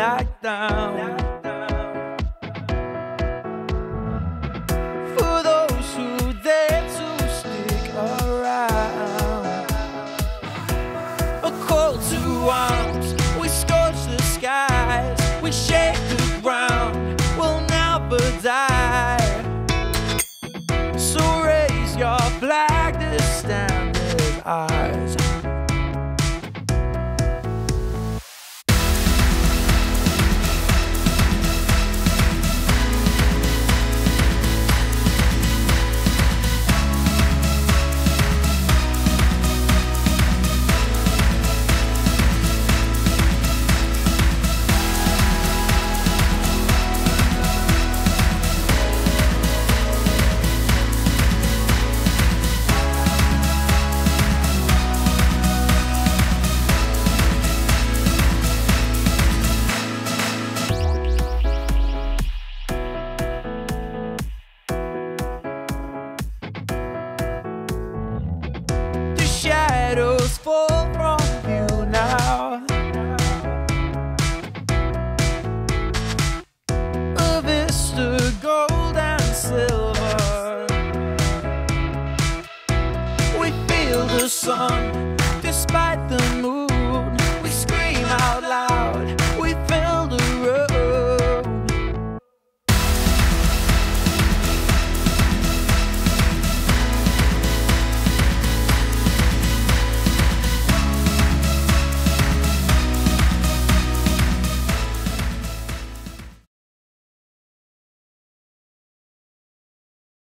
knocked down. For those who dare to stick around, a call to arms. We the skies, we shake the ground. We'll never die. So raise your flag to stand. the sun despite the moon.